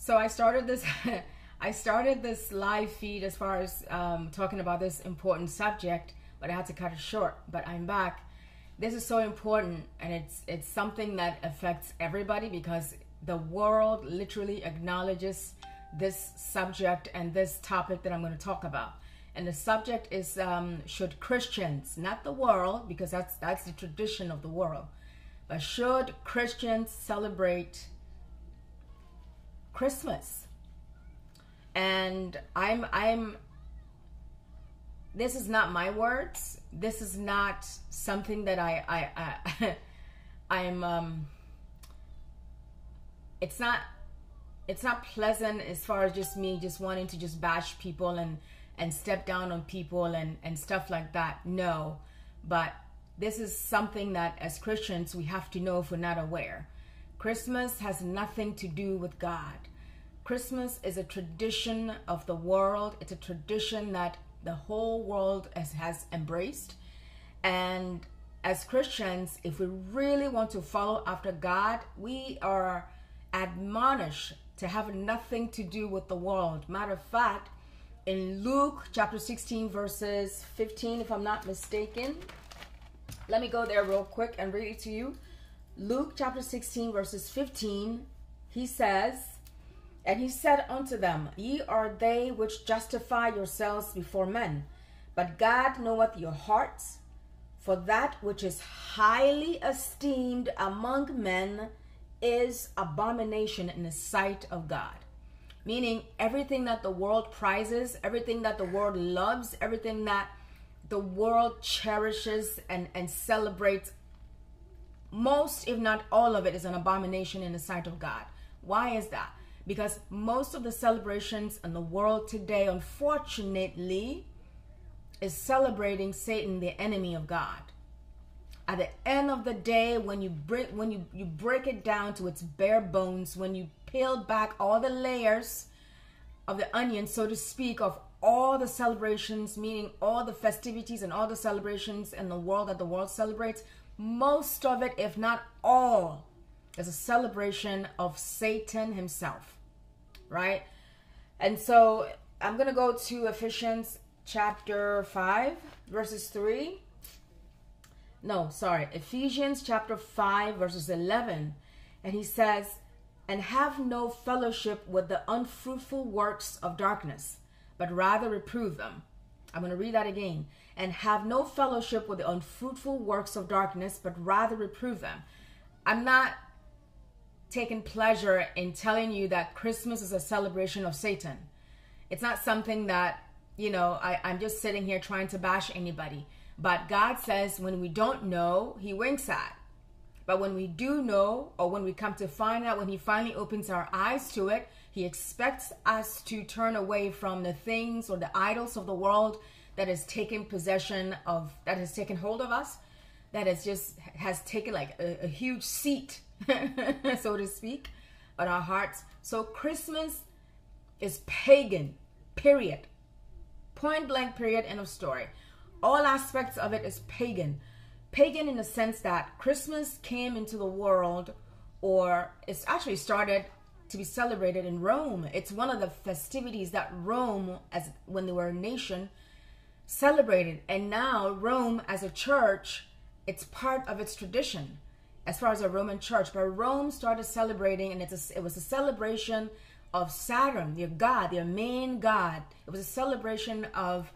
So I started this. I started this live feed as far as um, talking about this important subject, but I had to cut it short. But I'm back. This is so important, and it's it's something that affects everybody because the world literally acknowledges this subject and this topic that I'm going to talk about. And the subject is um, should Christians, not the world, because that's that's the tradition of the world, but should Christians celebrate Christmas? and i'm i'm this is not my words. This is not something that i i, I i'm um it's not it's not pleasant as far as just me just wanting to just bash people and and step down on people and and stuff like that. No. But this is something that as christians we have to know if we're not aware christmas has nothing to do with god Christmas is a tradition of the world. It's a tradition that the whole world has, has embraced. And as Christians, if we really want to follow after God, we are admonished to have nothing to do with the world. Matter of fact, in Luke chapter 16, verses 15, if I'm not mistaken, let me go there real quick and read it to you. Luke chapter 16, verses 15, he says, and he said unto them, Ye are they which justify yourselves before men, but God knoweth your hearts. For that which is highly esteemed among men is abomination in the sight of God. Meaning, everything that the world prizes, everything that the world loves, everything that the world cherishes and, and celebrates, most, if not all of it, is an abomination in the sight of God. Why is that? because most of the celebrations in the world today, unfortunately, is celebrating Satan, the enemy of God. At the end of the day, when you break when you, you break it down to its bare bones, when you peel back all the layers of the onion, so to speak, of all the celebrations, meaning all the festivities and all the celebrations in the world that the world celebrates, most of it, if not all, is a celebration of Satan himself, right? And so I'm going to go to Ephesians chapter 5, verses 3. No, sorry, Ephesians chapter 5, verses 11. And he says, And have no fellowship with the unfruitful works of darkness, but rather reprove them. I'm going to read that again. And have no fellowship with the unfruitful works of darkness, but rather reprove them. I'm not taking pleasure in telling you that Christmas is a celebration of Satan. It's not something that, you know, I, I'm just sitting here trying to bash anybody. But God says when we don't know, He winks at. But when we do know, or when we come to find out, when He finally opens our eyes to it, He expects us to turn away from the things or the idols of the world that has taken possession of, that has taken hold of us, that has just, has taken like a, a huge seat so to speak, on our hearts. So Christmas is pagan, period. Point blank, period, end of story. All aspects of it is pagan. Pagan in the sense that Christmas came into the world, or it's actually started to be celebrated in Rome. It's one of the festivities that Rome, as when they were a nation, celebrated. And now Rome, as a church, it's part of its tradition as far as a Roman church. But Rome started celebrating, and it's a, it was a celebration of Saturn, their god, their main god. It was a celebration of,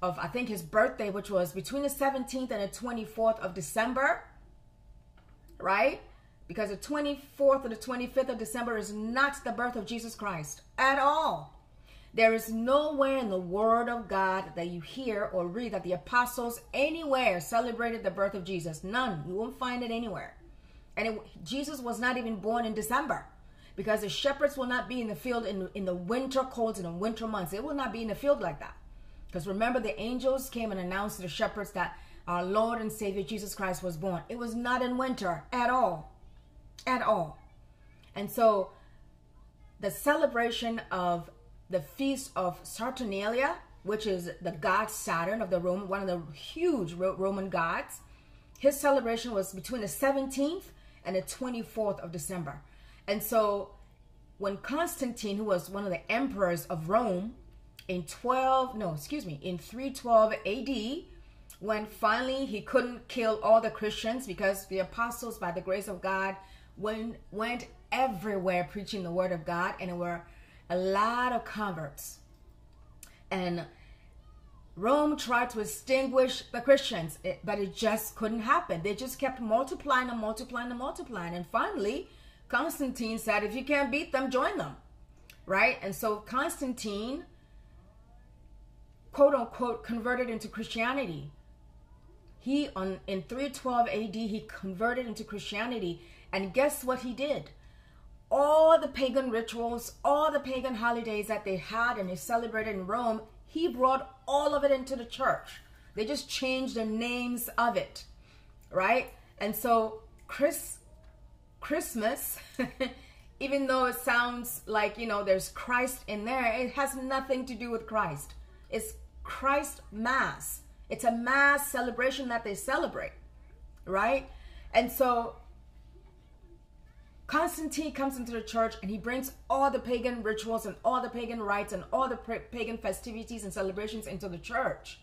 of I think his birthday, which was between the 17th and the 24th of December, right? Because the 24th or the 25th of December is not the birth of Jesus Christ at all. There is nowhere in the Word of God that you hear or read that the apostles anywhere celebrated the birth of Jesus. None. You won't find it anywhere. And it, Jesus was not even born in December because the shepherds will not be in the field in, in the winter colds and the winter months. They will not be in the field like that. Because remember, the angels came and announced to the shepherds that our Lord and Savior Jesus Christ was born. It was not in winter at all. At all. And so the celebration of the feast of Saturnalia, which is the god Saturn of the Roman, one of the huge Roman gods, his celebration was between the 17th and the 24th of December. And so when Constantine, who was one of the emperors of Rome, in 12, no, excuse me, in 312 AD, when finally he couldn't kill all the Christians because the apostles, by the grace of God, went, went everywhere preaching the word of God, and were a lot of converts. And Rome tried to extinguish the Christians, eh, but it just couldn't happen. They just kept multiplying and multiplying and multiplying. And finally, Constantine said, if you can't beat them, join them. Right? And so Constantine, quote unquote, converted into Christianity. He, on in 312 AD, he converted into Christianity. And guess what he did? All the pagan rituals, all the pagan holidays that they had and they celebrated in Rome, he brought all of it into the church. They just changed the names of it, right? And so Chris Christmas, even though it sounds like, you know, there's Christ in there, it has nothing to do with Christ. It's Christ Mass. It's a mass celebration that they celebrate, right? And so Constantine comes into the church and he brings all the pagan rituals and all the pagan rites and all the pagan festivities and celebrations into the church.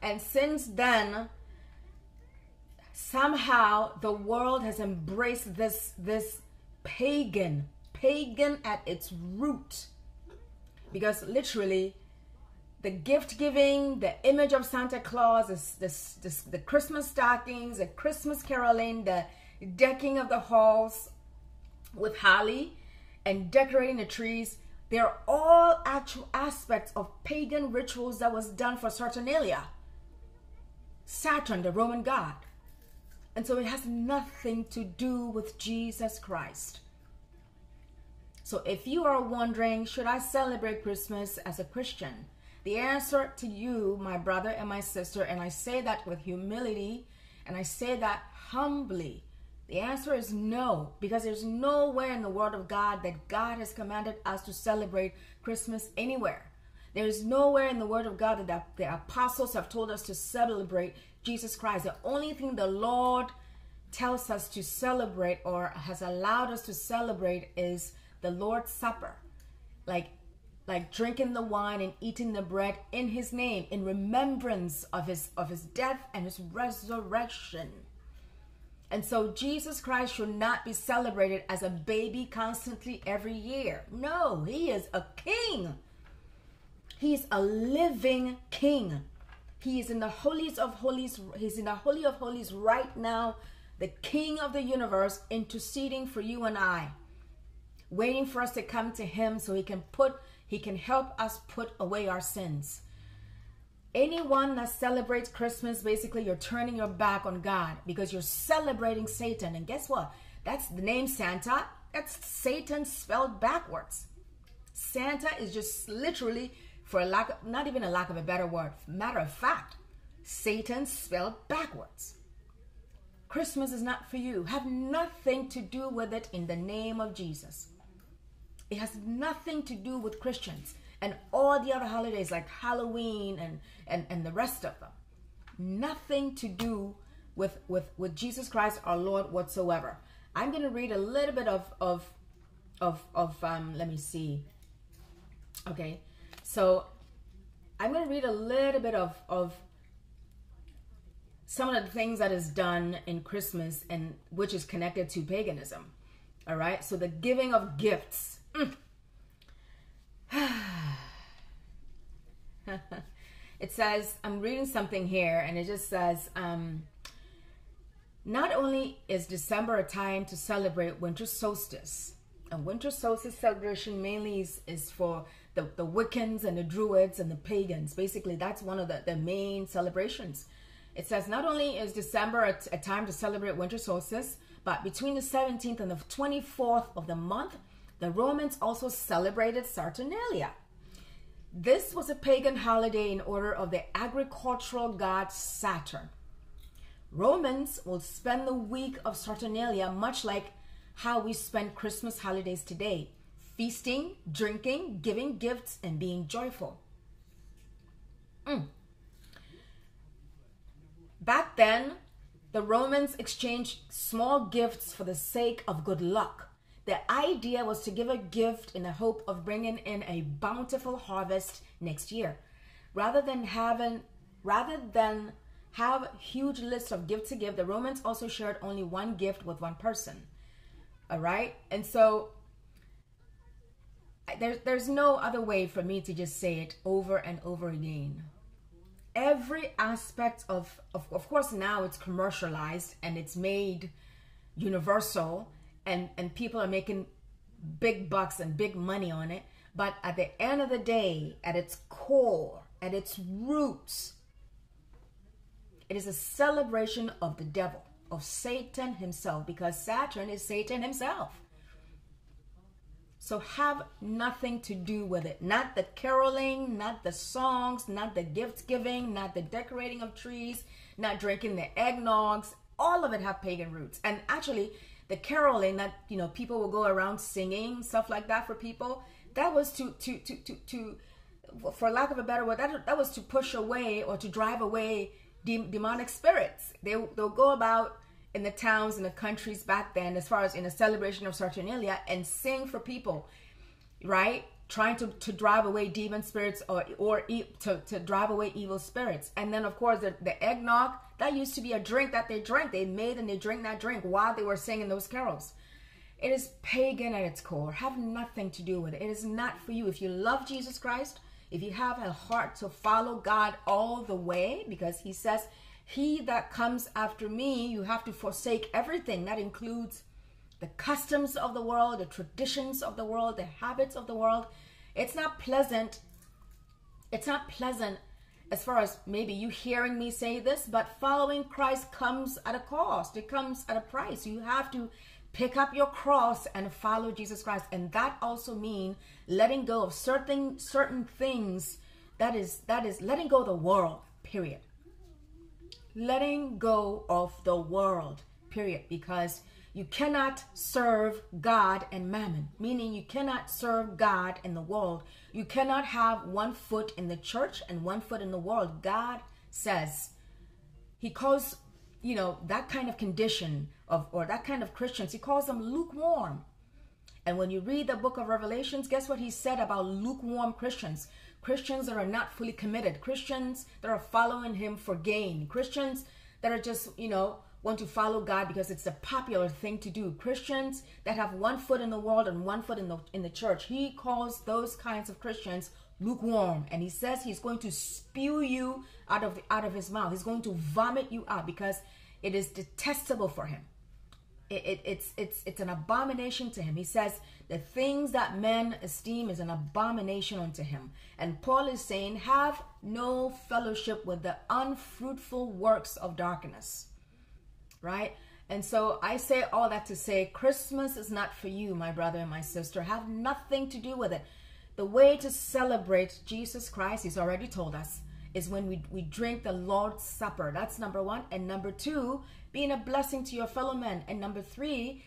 And since then, somehow the world has embraced this, this pagan, pagan at its root. Because literally, the gift giving, the image of Santa Claus, this, this, this, the Christmas stockings, the Christmas caroling, the decking of the halls, with holly and decorating the trees. They're all actual aspects of pagan rituals that was done for Saturnalia, Saturn, the Roman god. And so it has nothing to do with Jesus Christ. So if you are wondering, should I celebrate Christmas as a Christian? The answer to you, my brother and my sister, and I say that with humility and I say that humbly, the answer is no, because there's nowhere in the Word of God that God has commanded us to celebrate Christmas anywhere. There's nowhere in the Word of God that the apostles have told us to celebrate Jesus Christ. The only thing the Lord tells us to celebrate or has allowed us to celebrate is the Lord's Supper. Like like drinking the wine and eating the bread in his name in remembrance of his of his death and his resurrection. And so Jesus Christ should not be celebrated as a baby constantly every year. No, he is a king. He's a living king. He is in the holies of holies. He's in the holy of holies right now, the king of the universe interceding for you and I, waiting for us to come to him so he can put he can help us put away our sins anyone that celebrates Christmas, basically you're turning your back on God because you're celebrating Satan. And guess what? That's the name Santa. That's Satan spelled backwards. Santa is just literally, for a lack of, not even a lack of a better word, matter of fact, Satan spelled backwards. Christmas is not for you. Have nothing to do with it in the name of Jesus. It has nothing to do with Christians and all the other holidays like Halloween and, and, and the rest of them. Nothing to do with, with, with Jesus Christ our Lord whatsoever. I'm going to read a little bit of, of, of, of um, let me see. Okay, so I'm going to read a little bit of, of some of the things that is done in Christmas and which is connected to paganism. All right, so the giving of gifts. Mm. it says, I'm reading something here, and it just says, um, not only is December a time to celebrate winter solstice, and winter solstice celebration mainly is, is for the, the Wiccans and the Druids and the pagans. Basically, that's one of the, the main celebrations. It says not only is December a, a time to celebrate winter solstice, but between the 17th and the 24th of the month, the Romans also celebrated Saturnalia. This was a pagan holiday in honor of the agricultural god Saturn. Romans will spend the week of Saturnalia much like how we spend Christmas holidays today feasting, drinking, giving gifts, and being joyful. Mm. Back then, the Romans exchanged small gifts for the sake of good luck The idea was to give a gift in the hope of bringing in a bountiful harvest next year. Rather than having rather than have huge lists of gifts to give, the Romans also shared only one gift with one person. All right? And so there's there's no other way for me to just say it over and over again every aspect of, of of course now it's commercialized and it's made universal and and people are making big bucks and big money on it but at the end of the day at its core at its roots it is a celebration of the devil of satan himself because saturn is satan himself so have nothing to do with it. Not the caroling, not the songs, not the gift giving, not the decorating of trees, not drinking the eggnogs. All of it have pagan roots. And actually, the caroling that you know people will go around singing stuff like that for people. That was to to to to, to for lack of a better word, that, that was to push away or to drive away de- demonic spirits. They they'll go about in the towns and the countries back then, as far as in a celebration of Saturnalia, and sing for people, right? Trying to, to drive away demon spirits or or to, to drive away evil spirits. And then of course the, the eggnog, that used to be a drink that they drank. They made and they drank that drink while they were singing those carols. It is pagan at its core. Have nothing to do with it. It is not for you. If you love Jesus Christ, if you have a heart to follow God all the way, because he says he that comes after me, you have to forsake everything. That includes the customs of the world, the traditions of the world, the habits of the world. It's not pleasant. It's not pleasant as far as maybe you hearing me say this, but following Christ comes at a cost. It comes at a price. You have to pick up your cross and follow Jesus Christ. And that also means letting go of certain certain things that is that is letting go of the world, period letting go of the world, period. Because you cannot serve God and mammon, meaning you cannot serve God and the world. You cannot have one foot in the church and one foot in the world. God says, He calls, you know, that kind of condition of, or that kind of Christians, He calls them lukewarm. And when you read the book of Revelations, guess what He said about lukewarm Christians? Christians that are not fully committed, Christians that are following him for gain, Christians that are just, you know, want to follow God because it's a popular thing to do. Christians that have one foot in the world and one foot in the in the church. He calls those kinds of Christians lukewarm and he says he's going to spew you out of out of his mouth. He's going to vomit you out because it is detestable for him. It, it, it's it's it's an abomination to him. He says the things that men esteem is an abomination unto him. And Paul is saying, have no fellowship with the unfruitful works of darkness. Right? And so I say all that to say Christmas is not for you, my brother and my sister. Have nothing to do with it. The way to celebrate Jesus Christ, he's already told us, is when we, we drink the Lord's Supper. That's number one. And number two, being a blessing to your fellow men. And number three,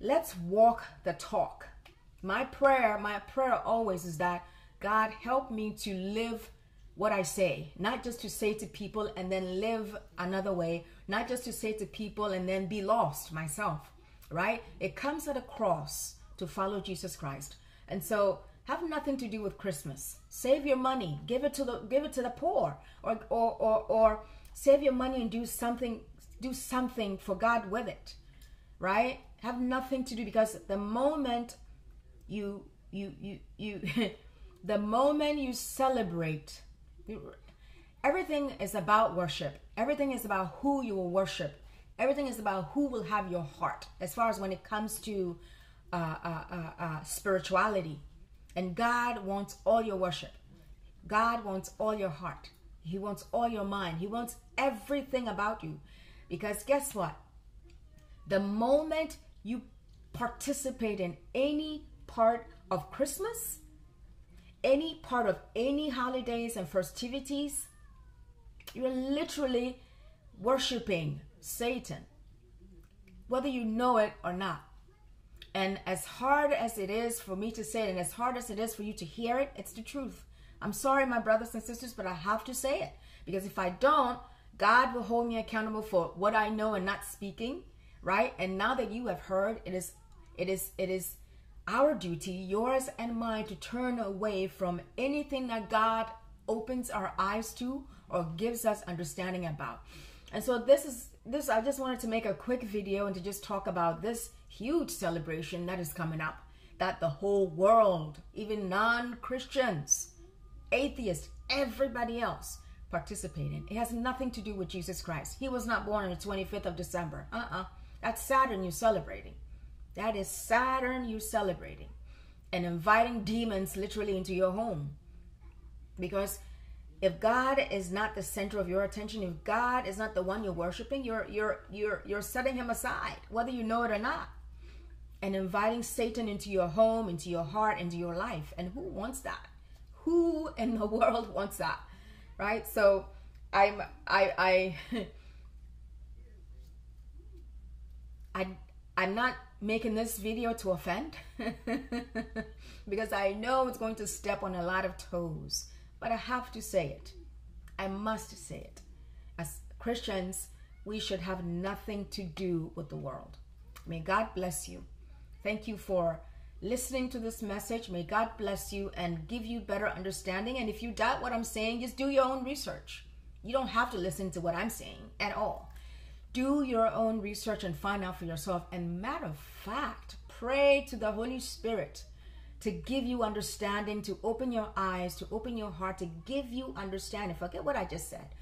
let's walk the talk. My prayer, my prayer always is that God help me to live what I say, not just to say to people and then live another way, not just to say to people and then be lost myself, right? It comes at a cross to follow Jesus Christ. And so have nothing to do with Christmas. Save your money, give it to the give it to the poor or or or, or save your money and do something do something for God with it. Right? have nothing to do because the moment you you you you the moment you celebrate everything is about worship. Everything is about who you will worship. Everything is about who will have your heart as far as when it comes to uh, uh, uh, uh spirituality. And god wants all your worship. God wants all your heart. He wants all your mind. He wants everything about you. Because guess what? The moment you participate in any part of Christmas, any part of any holidays and festivities, you're literally worshiping Satan, whether you know it or not. And as hard as it is for me to say it, and as hard as it is for you to hear it, it's the truth. I'm sorry, my brothers and sisters, but I have to say it. Because if I don't, God will hold me accountable for what I know and not speaking right? And now that you have heard, it is It is it is our duty, yours and mine, to turn away from anything that God opens our eyes to or gives us understanding about. And so this is this I just wanted to make a quick video and to just talk about this huge celebration that is coming up that the whole world, even non-Christians, atheists, everybody else participate in. It has nothing to do with Jesus Christ. He was not born on the 25th of December. Uh-uh. That's Saturn you're celebrating. That is Saturn you're celebrating and inviting demons literally into your home. Because if God is not the center of your attention, if God is not the one you're worshiping, you're you're you're you're setting him aside, whether you know it or not. And inviting Satan into your home, into your heart, into your life. And who wants that? Who in the world wants that? Right? So I'm I I I I'm not making this video to offend because I know it's going to step on a lot of toes, but I have to say it. I must say it. As Christians, we should have nothing to do with the world. May God bless you. Thank you for listening to this message. May God bless you and give you better understanding. And if you doubt what I'm saying, just do your own research. You don't have to listen to what I'm saying at all do your own research and find out for yourself. And matter of fact, pray to the Holy Spirit to give you understanding, to open your eyes, to open your heart, to give you understanding. Forget what I just said.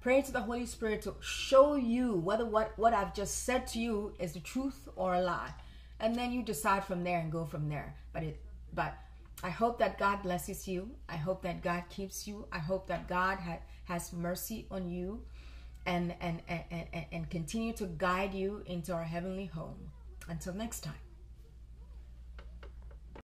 Pray to the Holy Spirit to show you whether what, what I've just said to you is the truth or a lie. And then you decide from there and go from there. But it but I hope that God blesses you. I hope that God keeps you. I hope that God ha- has mercy on you and, and, and, and, and continue to guide you into our heavenly home. Until next time.